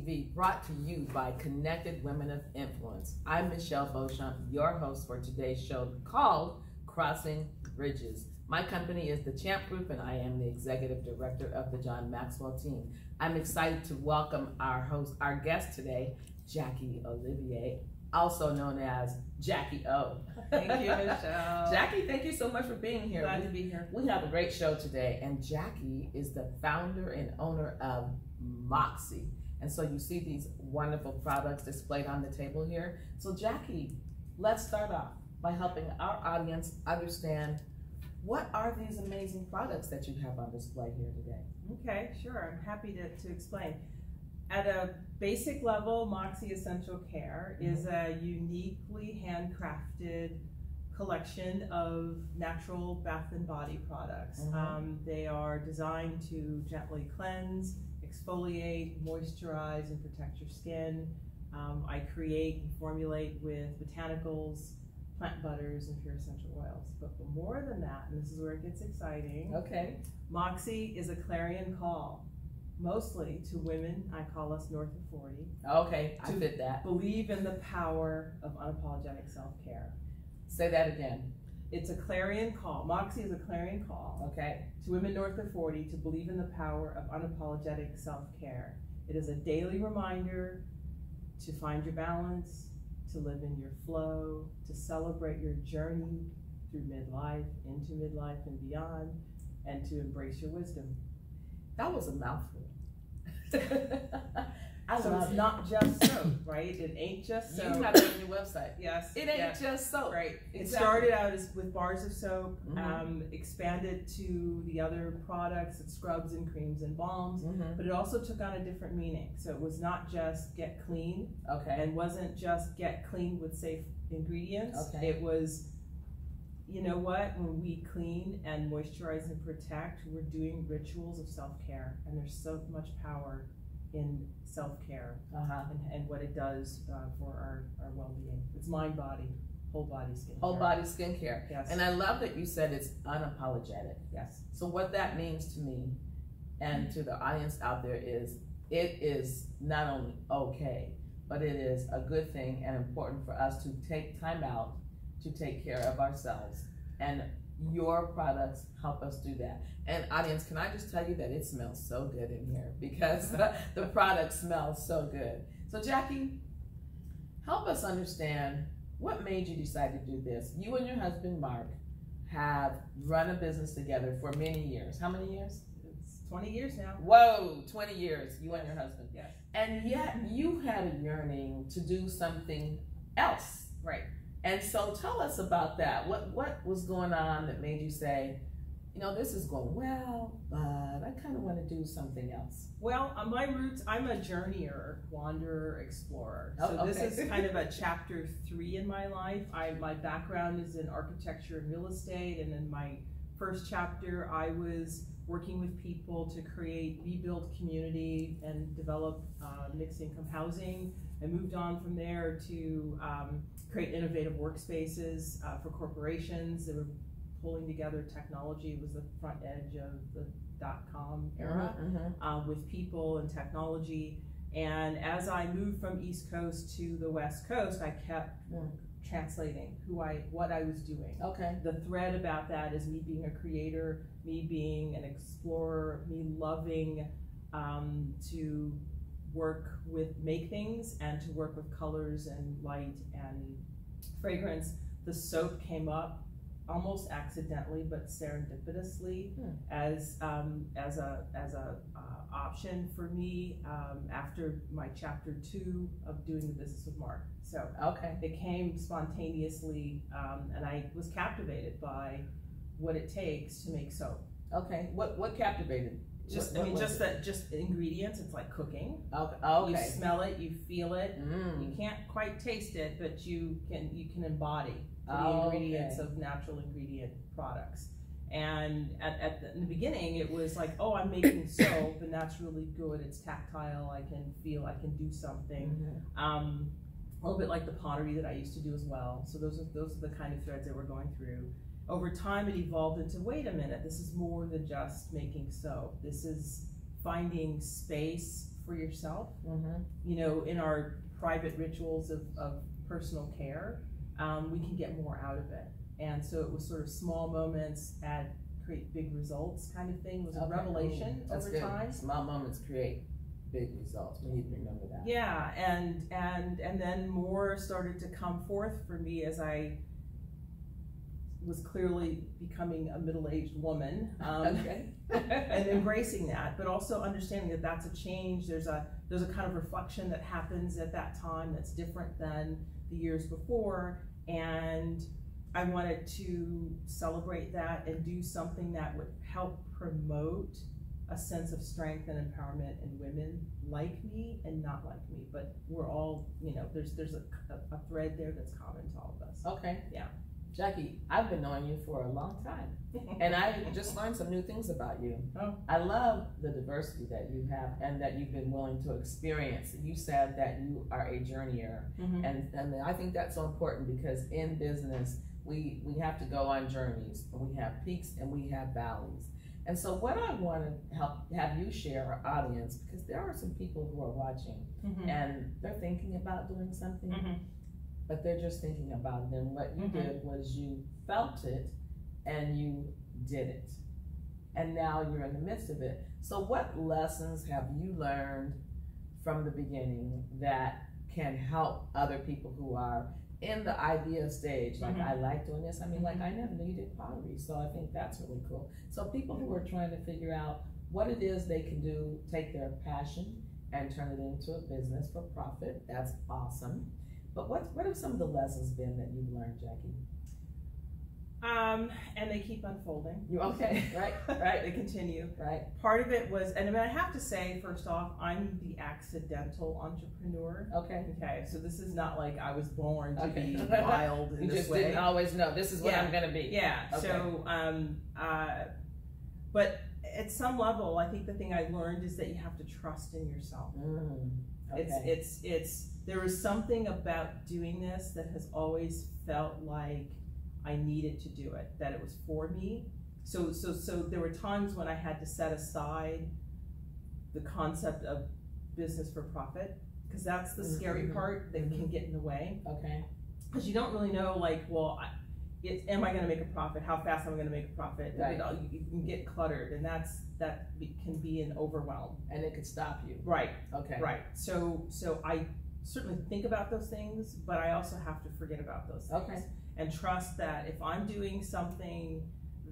TV, brought to you by Connected Women of Influence. I'm Michelle Beauchamp, your host for today's show called Crossing Bridges. My company is the Champ Group, and I am the executive director of the John Maxwell team. I'm excited to welcome our host, our guest today, Jackie Olivier, also known as Jackie O. Thank you, Michelle. Jackie, thank you so much for being here. Glad to be here. We have a great show today, and Jackie is the founder and owner of Moxxie. And so you see these wonderful products displayed on the table here. So, Jackie, let's start off by helping our audience understand what are these amazing products that you have on display here today. Okay, sure. I'm happy to, to explain. At a basic level, Moxxie Essential Care is a uniquely handcrafted collection of natural bath and body products. Mhm. Um, they are designed to gently cleanse, exfoliate, moisturize, and protect your skin. Um, I create and formulate with botanicals, plant butters, and pure essential oils. But more than that, and this is where it gets exciting, Okay. Moxxie is a clarion call, mostly to women, I call us north of 40, Okay, I fit that. believe in the power of unapologetic self care. Say that again. It's a clarion call. Moxxie is a clarion call Okay. to women north of 40 to believe in the power of unapologetic self care. It is a daily reminder to find your balance, to live in your flow, to celebrate your journey through midlife, into midlife, and beyond, and to embrace your wisdom. That was a mouthful. I so it's it. not just soap, right? It ain't just You soap. have it on your website. yes, It ain't yeah, just soap. right. It started out as with bars of soap, Mhm. um, expanded to the other products, and scrubs and creams and balms. Mm-hmm. But it also took on a different meaning. So it was not just get clean, Okay. and wasn't just get clean with safe ingredients. Okay. It was, you know what? When we clean and moisturize and protect, we're doing rituals of self care, and there's so much power in self care Uh huh. and, and what it does uh, for our, our well being. It's mind, body, whole body skin. Whole body skincare. Yes. And I love that you said it's unapologetic. yes. So what that means to me and to the audience out there is it is not only okay, but it is a good thing and important for us to take time out to take care of ourselves. And your products help us do that. And audience, can I just tell you that it smells so good in here because the product smells so good. So Jackie, help us understand what made you decide to do this. You and your husband Mark have run a business together for many years. How many years? It's 20 years now. Whoa, 20 years, you and your husband. Yes. And yet you had a yearning to do something else. Right. And so tell us about that. What what was going on that made you say, you know, this is going well, but I kind of want to do something else. Well, on my roots, I'm a journeyer, wanderer, explorer. Oh, So this is kind of a chapter three in my life. I my background is in architecture and real estate, and in my first chapter, I was working with people to create, rebuild community, and develop uh, mixed income housing. I moved on from there to um, create innovative workspaces uh, for corporations that were pulling together technology. It was the front edge of the dot com era Mhm. uh, with people and technology. And as I moved from East Coast to the West Coast, I kept Mm. translating who I, what I was doing. Okay. The thread about that is me being a creator, me being an explorer, me loving um, to work with make things and to work with colors and light and fragrance. The soap came up almost accidentally but serendipitously Hmm. as um, as a as a uh, option for me um, after my chapter two of doing the business with Mark. So Okay. it came spontaneously, um, and I was captivated by what it takes to make soap. Okay. What what captivated? Just, What- I mean, just that, just ingredients. It's like cooking. it? Okay. You smell it, you feel it. You Mm. can't quite taste it, but you can you can embody the Oh, ingredients okay. of natural ingredient products. And at, at the, in the beginning, it was like, oh, I'm making soap, and that's really good. It's tactile. I can feel. I can do something. Mhm. Um, a little bit like the pottery that I used to do as well. So those are those are the kind of threads that we're going through. Over time, it evolved into wait a minute, this is more than just making soap. This is finding space for yourself. Mm-hmm. You know, in our private rituals of, of personal care, um, we can get more out of it. And so it was sort of small moments add create big results kind of thing. It was a Okay, revelation That's over good. time. Small moments create big results. We need to remember that. Yeah, and and and then more started to come forth for me as I was clearly becoming a middle-aged woman. Um, okay. and embracing that, but also understanding that that's a change. There's a there's a kind of reflection that happens at that time that's different than the years before, and I wanted to celebrate that and do something that would help promote a sense of strength and empowerment in women like me and not like me. But we're all, you know, there's there's a, a, a thread there that's common to all of us. Okay. Yeah. Jackie, I've been knowing you for a long time, and I just learned some new things about you. Oh. I love the diversity that you have and that you've been willing to experience. You said that you are a journeyer, Mhm. and and I think that's so important because in business we we have to go on journeys. and We have peaks and we have valleys. And so, what I want to help have you share our audience because there are some people who are watching Mhm. and they're thinking about doing something, Mhm. But they're just thinking about it. And what you Mhm. did was you felt it and you did it. And now you're in the midst of it. So, what lessons have you learned from the beginning that can help other people who are in the idea stage? Like, Mhm. I like doing this. I mean, like, Mhm. I never knew you did pottery. So, I think that's really cool. So, people who are trying to figure out what it is they can do, take their passion and turn it into a business for profit, that's awesome. But what, what have some of the lessons been that you've learned, Jackie? Um, and they keep unfolding. You okay? Right, right. They continue. right. Part of it was, and I mean, I have to say, first off, I'm the accidental entrepreneur. Okay. Okay, so this is not like I was born to Okay. be wild in You this just way. didn't always know this is what Yeah. I'm gonna be. Yeah. Okay. So, um, uh, but at some level, I think the thing I learned is that you have to trust in yourself. Mm, okay. It's it's it's there was something about doing this that has always felt like I needed to do it, that it was for me. So so so there were times when I had to set aside the concept of business for profit because that's the scary Mhm. part that can get in the way okay. because you don't really know like well I, it, am I going to make a profit? How fast am I going to make a profit? Right. All- you, can get cluttered, and that's that be, can be an overwhelm. And it could stop you. Right. Okay. Right. So so I certainly think about those things, but I also have to forget about those things. Okay. And trust that if I'm doing something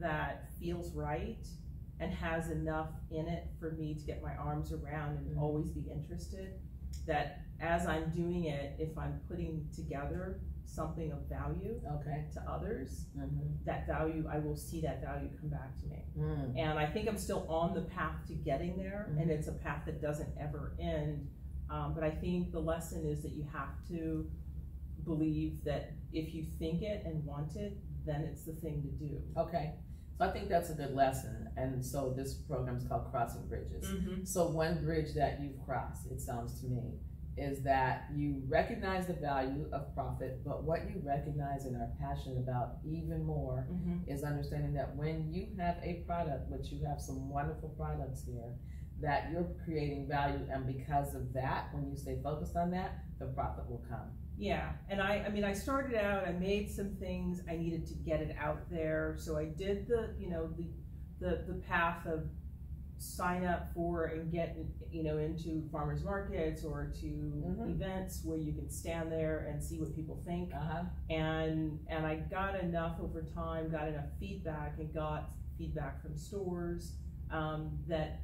that feels right and has enough in it for me to get my arms around and Mhm. always be interested, that as I'm doing it, if I'm putting together something of value Okay. to others, Mm-hmm. that value, I will see that value come back to me. Mm. And I think I'm still on the path to getting there, and Mhm. it's a path that doesn't ever end. Um, but I think the lesson is that you have to believe that if you think it and want it, then it's the thing to do. Okay. So I think that's a good lesson. And so this program is called Crossing Bridges. Mm-hmm. So one bridge that you've crossed, it sounds to me, is that you recognize the value of profit, but what you recognize and are passionate about even more Mm-hmm. is understanding that when you have a product, which you have some wonderful products here, that you're creating value, and because of that, when you stay focused on that, the profit will come. Yeah, and I, I mean, I started out, I made some things, I needed to get it out there, so I did the, you know, the, the, the path of sign up for and get, you know, into farmers markets or to Mhm. events where you can stand there and see what people think. Uh huh. And, and I got enough over time, got enough feedback and got feedback from stores, um, that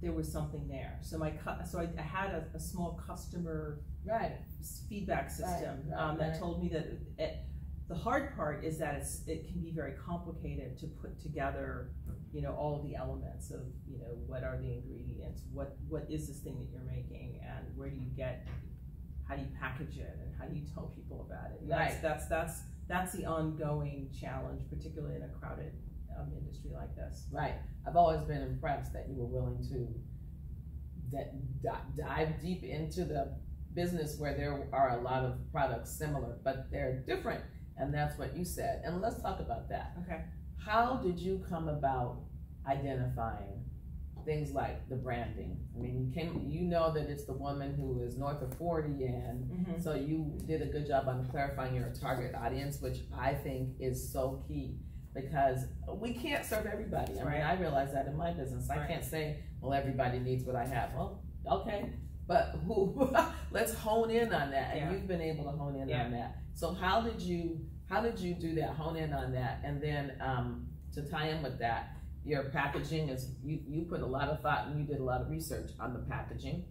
there was something there. So my, cu- so I, I had a, a small customer Right. feedback system right, um, that right. told me that it, the hard part is that it's, it can be very complicated to put together, you know, all of the elements of, you know, what are the ingredients, what what is this thing that you're making, and where do you get, how do you package it, and how do you tell people about it? That's Right. that's that's that's the ongoing challenge, particularly in a crowded um, industry like this. Right. I've always been impressed that you were willing to that di- dive deep into the business where there are a lot of products similar, but they're different, and that's what you said. And let's talk about that. Okay. How did you come about identifying things like the branding. I mean, you can you know that it's the woman who is north of forty, and Mhm. so you did a good job on clarifying your target audience, which I think is so key because we can't serve everybody. I mean, I realize that in my business, I can't say, well, everybody needs what I have. Well, okay, but who? let's hone in on that, and Yeah. you've been able to hone in Yeah. on that. So how did you how did you do that? Hone in on that, and then um, to tie in with that, your packaging is you you put a lot of thought and you did a lot of research on the packaging,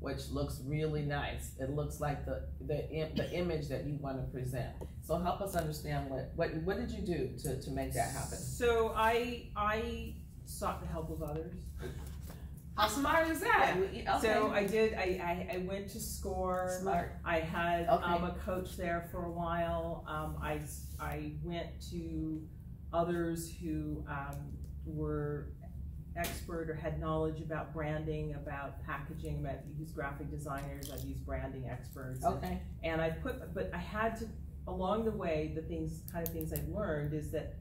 which looks really nice. It looks like the the the image that you want to present. So help us understand what what what did you do to to make that happen? So I I sought the help of others. How smart is that? Okay. So I did. I, I, I went to SCORE. smart. I had Okay. um, a coach there for a while. Um, I, I went to others who um, were expert or had knowledge about branding, about packaging. I've used graphic designers. I've used branding experts. and- Okay. and I put, but I had to, along the way, the things, kind of things I've learned is that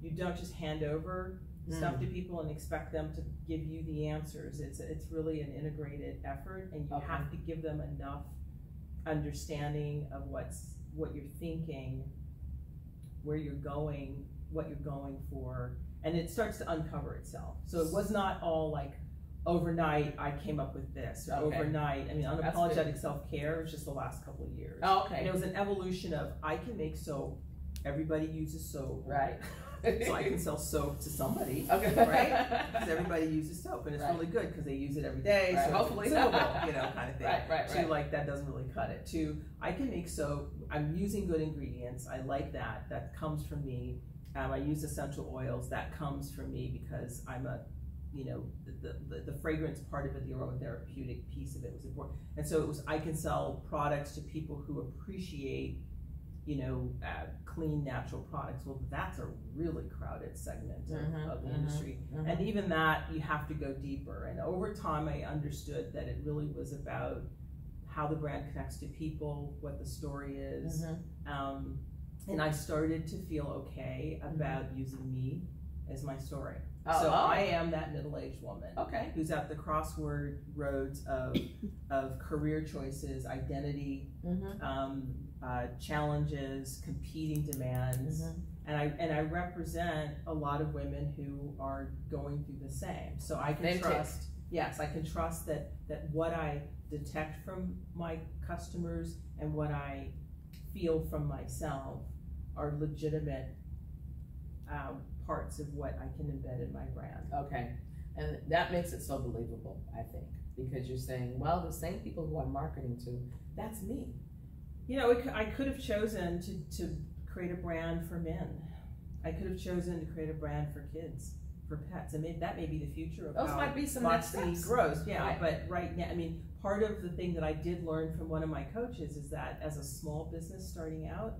you don't just hand over stuff to mm. people and expect them to give you the answers. It's, it's really an integrated effort and you Okay. have to give them enough understanding of what's, what you're thinking, where you're going, what you're going for, and it starts to uncover itself. So it was not all like, overnight, I came up with this, or Okay. overnight, I mean, unapologetic self-care was just the last couple of years. Oh, And it was an evolution of, I can make soap, everybody uses soap. Right. So I can sell soap to somebody, Okay. right? Because everybody uses soap, and it's Right. really good because they use it every day. Right, So it's hopefully. consumable, you know, kind of thing. Right. Right. To Right. like that doesn't really cut it. To I can make soap. I'm using good ingredients. I like that. That comes from me. Um, I use essential oils. That comes from me because I'm a, you know, the, the, the fragrance part of it, the aromatherapeutic piece of it was important. And so it was. I can sell products to people who appreciate, you know, uh, clean natural products. Well, that's a really crowded segment of, Mhm, of the mhm, industry. mhm. And even that, you have to go deeper. And over time, I understood that it really was about how the brand connects to people, what the story is. Mhm. Um, and I started to feel okay about using me as my story. Oh, so oh. I am that middle-aged woman Okay. who's at the crossword roads of, of career choices, identity, Mm-hmm. um, uh, challenges, competing demands, Mhm. and I and I represent a lot of women who are going through the same. So I can trust. Yes, I can trust that that what I detect from my customers and what I feel from myself are legitimate um, parts of what I can embed in my brand. Okay, and that makes it so believable, I think, because you're saying, well, the same people who I'm marketing to, that's me. You know, it, I could have chosen to, to create a brand for men. I could have chosen to create a brand for kids, for pets, and maybe that may be the future of Those might be some Moxxie grows. Yeah, Right. but right now, I mean, part of the thing that I did learn from one of my coaches is that as a small business starting out,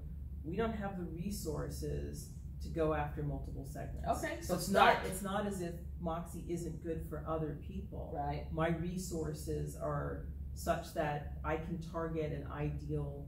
we don't have the resources to go after multiple segments. Okay, So so it's not it's not as if Moxxie isn't good for other people. Right, My resources are such that I can target an ideal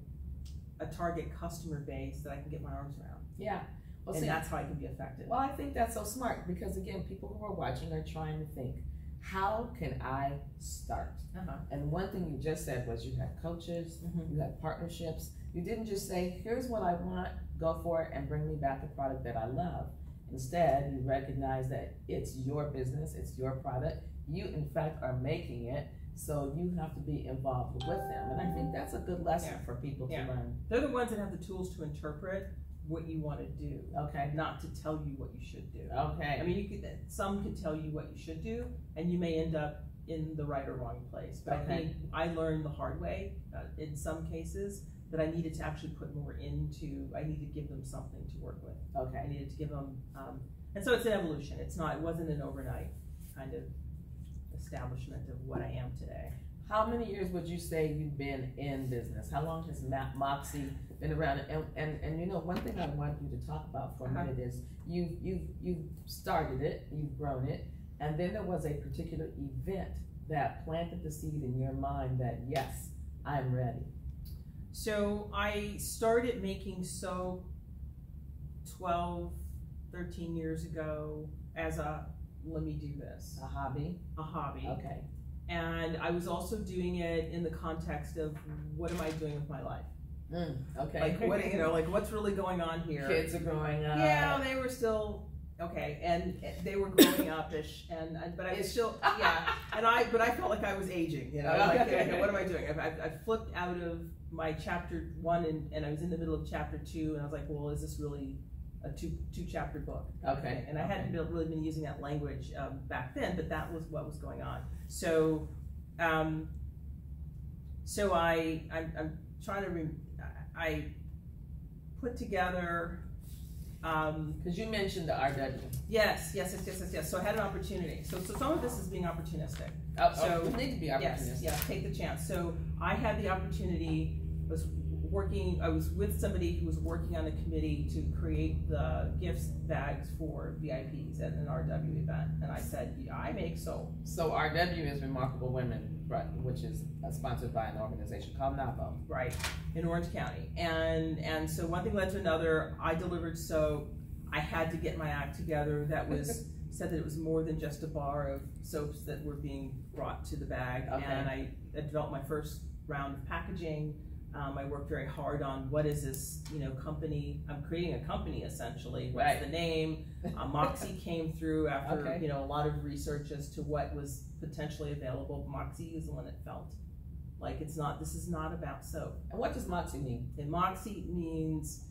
a target customer base that I can get my arms around. yeah. Well, and see, that's how I can be effective. well, I think that's so smart, because again, people who are watching are trying to think, how can I start? Uh-huh. And one thing you just said was you have coaches, Mhm. you have partnerships. You didn't just say, here's what I want, go for it and bring me back the product that I love. Instead, you recognize that it's your business, it's your product. You, in fact, are making it, so you have to be involved with them. And I think that's a good lesson Yeah. for people to Yeah. learn. They're the ones that have the tools to interpret what you want to do, Okay, not to tell you what you should do. Okay. I mean, you could, some could tell you what you should do, and you may end up in the right or wrong place. But I Okay. think I learned the hard way uh, in some cases that I needed to actually put more into. I needed to give them something to work with. Okay. I needed to give them, um, and so it's an evolution. It's not. It wasn't an overnight kind of establishment of what I am today. How many years would you say you've been in business? How long has Ma- Moxxie been around? And, and, and you know, one thing I want you to talk about for a Uh-huh. minute is you you you started it, you've grown it, and then there was a particular event that planted the seed in your mind that yes, I'm ready. So I started making soap 12, 13 years ago as a let me do this, A hobby. a hobby. Okay. And I was also doing it in the context of what am I doing with my life? Mm, okay. Like what you know, like what's really going on here? Kids are growing up. Yeah, they were still okay, and they were growing up-ish, and but I was still yeah, and I but I felt like I was aging. You know, like okay, what am I doing? I, I, flipped out of my chapter one, and, and I was in the middle of chapter two, and I was like, well, is this really a two two chapter book? Okay. And I okay. hadn't really been using that language um, back then, but that was what was going on. So, um, so I I'm, I'm trying to re- I put together. Because um, you mentioned the RW. Yes, yes, yes, yes, yes, yes. So I had an opportunity. So, so some of this is being opportunistic. Oh, so oh, need to be opportunistic. Yes, yes, take the chance. So I had the opportunity. Was working. I was with somebody who was working on a committee to create the gifts bags for VIPs at an RW event, and I said, yeah, I make soap. So RW is Remarkable Women, right, which is uh, sponsored by an organization called NAWBO. Right, in Orange County, and and so one thing led to another. I delivered soap. I had to get my act together. That was. said that it was more than just a bar of soaps that were being brought to the bag, okay. and I, I developed my first round of packaging. Um, I worked very hard on what is this, you know, company. I'm creating a company essentially. What's right. the name? Uh, Moxxie came through after okay. you know a lot of research as to what was potentially available. Moxxie is the one that felt like it's not. This is not about soap. And what does Moxie mean? And Moxie means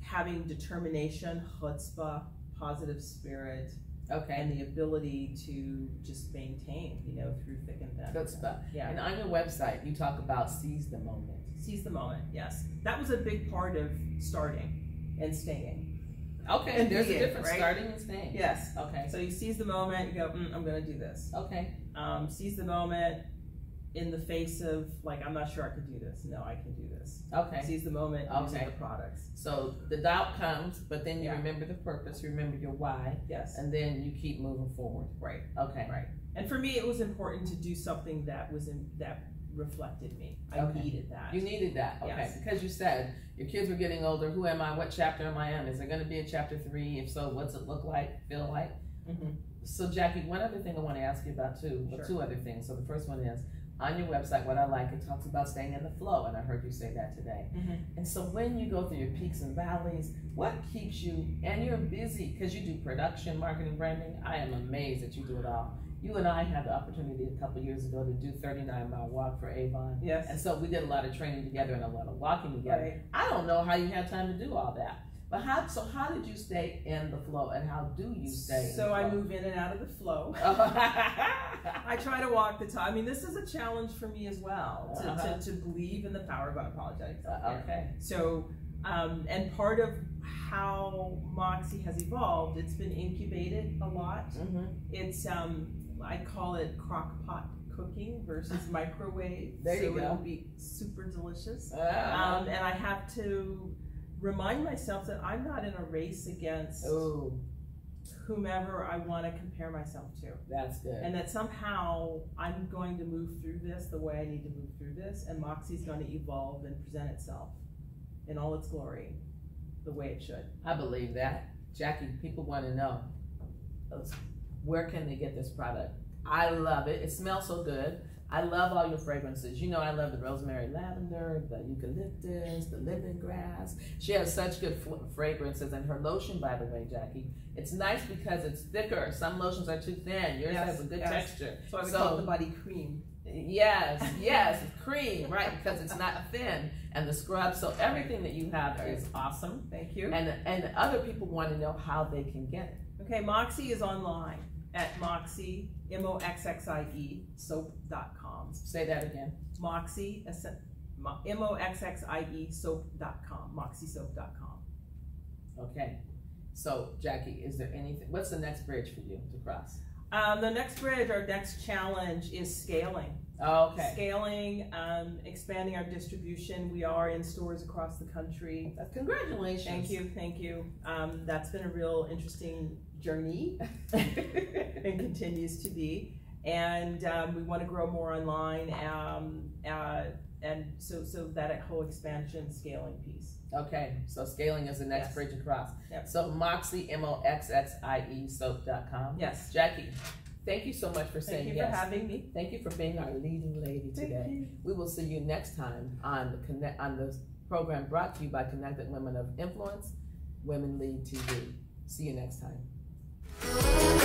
having determination, chutzpah, positive spirit, Okay. And the ability to just maintain, you know, through thick and thin. Good stuff. Yeah. And on your website, you talk about seize the moment. Seize the moment, yes. That was a big part of starting and staying. Okay, and there's a difference right? starting and staying. Yes. Okay. So you seize the moment, you go, mm, I'm going to do this. Okay. Um, seize the moment in the face of, like, I'm not sure I could do this. No, I can do this. Okay. Seize the moment Okay. using the products. So the doubt comes, but then you Yeah. remember the purpose, remember your why, Yes. and then you keep moving forward. Right. Okay. Right. And for me, it was important to do something that was in, that reflected me. I Okay. needed that. You needed that, okay? Yes. Because you said your kids were getting older. Who am I? What chapter am I in? Is there going to be a chapter three? If so, what's it look like? Feel like? Mm -hmm. So, Jackie, one other thing I want to ask you about too. Well, Sure. two other things. So, the first one is on your website. What I like, it talks about staying in the flow, and I heard you say that today. Mhm. And so, when you go through your peaks and valleys, what keeps you? And you're busy because you do production, marketing, branding. I am amazed that you do it all. You and I had the opportunity a couple years ago to do 39 mile walk for Avon. Yes. And so we did a lot of training together and a lot of walking together. Right. I don't know how you had time to do all that. But how so how did you stay in the flow and how do you stay So in I flow? move in and out of the flow. I try to walk the talk. I mean, this is a challenge for me as well to, Uh-huh. to, to believe in the power of unapologetic self Uh, okay. So, um, and part of how Moxxie has evolved, it's been incubated a lot. hmm It's um, I call it crock pot cooking versus microwave. There you so go. it'll be super delicious. Ah. Um, and I have to remind myself that I'm not in a race against oh, whomever I want to compare myself to. that's good. And that somehow I'm going to move through this the way I need to move through this, and Moxxie's going to evolve and present itself in all its glory, the way it should. I believe that. Jackie, people want to know where can they get this product? I love it. It smells so good. I love all your fragrances. You know, I love the rosemary lavender, the eucalyptus, the lemongrass. She has such good fragrances. And her lotion, by the way, Jackie, it's nice because it's thicker. Some lotions are too thin. Yours Yes, has a good yes. texture. So I would So- call it the body cream. Yes, yes, cream, right? Because it's not thin. And the scrub. So everything that you have is awesome. Thank you. And and other people want to know how they can get it. Okay, Moxxie is online at Moxxie, M O X X I E, soap.com. Say that again. Moxxie, M O X X I E, soap.com. MoxxieSoap.com. Okay. So, Jackie, is there anything? What's the next bridge for you to cross? Um, the next bridge, our next challenge is scaling. Okay. Scaling, um, expanding our distribution. We are in stores across the country. Congratulations. Thank you, thank you. Um, that's been a real interesting journey and continues to be. And um, we want to grow more online. Um, uh, and so, so that whole expansion scaling piece. Okay, so scaling is the next Yes. bridge across. Yep. So Moxxie, M O X X I E soap.com. Yes. Jackie, thank you so much for saying yes. Thank you for having me. Thank you for being our leading lady today. We will see you next time on the connect on the program brought to you by Connected Women of Influence, Women Lead TV. See you next time.